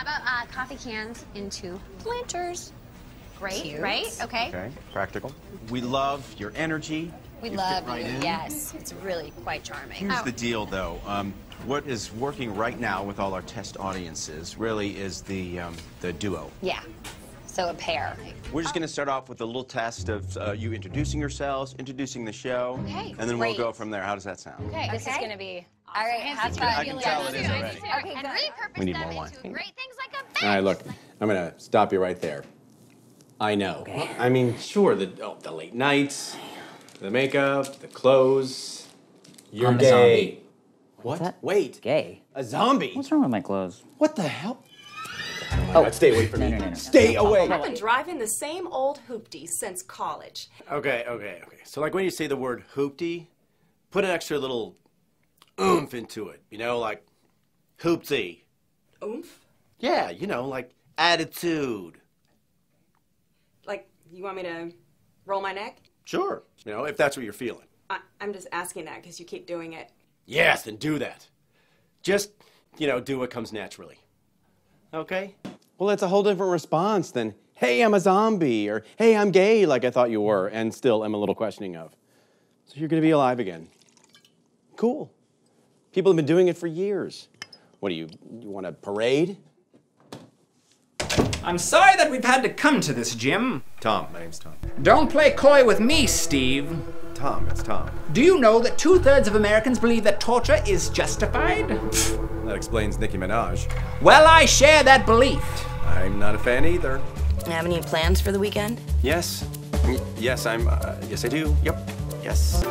How about uh, coffee cans into planters? Great, Cute. right? Okay. Okay, practical. We love your energy. We You love right you. in. Yes, it's really quite charming. Here's Oh. the deal, though. Um, what is working right now with all our test audiences really is the um, the duo. Yeah. So a pair. We're just going to start off with a little test of uh, you introducing yourselves, introducing the show, Okay, and then we'll go from there. How does that sound? Okay. This is going to be. All right, have fun. I can tell it is already. Okay, we need more wine. Great things like a bench. All right, look, I'm gonna stop you right there. I know. I mean, sure, the oh, the late nights, the makeup, the clothes. You're I'm a gay. zombie. What? that? Wait. Gay. A zombie? What's wrong with my clothes? What the hell? Oh, God, stay away from No, me. no, no, no, no. Stay away. I've been driving the same old hoopty since college. Okay, okay, okay. So, like when you say the word hoopty, put an extra little oomph into it. You know, like hoopty. Oomph? Yeah, you know, like attitude. Like, you want me to roll my neck? Sure. You know, if that's what you're feeling. I, I'm just asking that because you keep doing it. Yes, then do that. Just, you know, do what comes naturally. Okay? Well, that's a whole different response than "Hey, I'm a zombie" or "Hey, I'm gay," like I thought you were, and still am a little questioning of. So you're gonna be alive again. Cool. People have been doing it for years. What do you? You want a parade? I'm sorry that we've had to come to this, Jim. Tom, my name's Tom. Don't play coy with me, Steve. Tom, it's Tom. Do you know that two thirds of Americans believe that torture is justified? That explains Nicki Minaj. Well, I share that belief. I'm not a fan either. Have any plans for the weekend? Yes. Yes, I'm. Uh, yes, I do. Yep. Yes.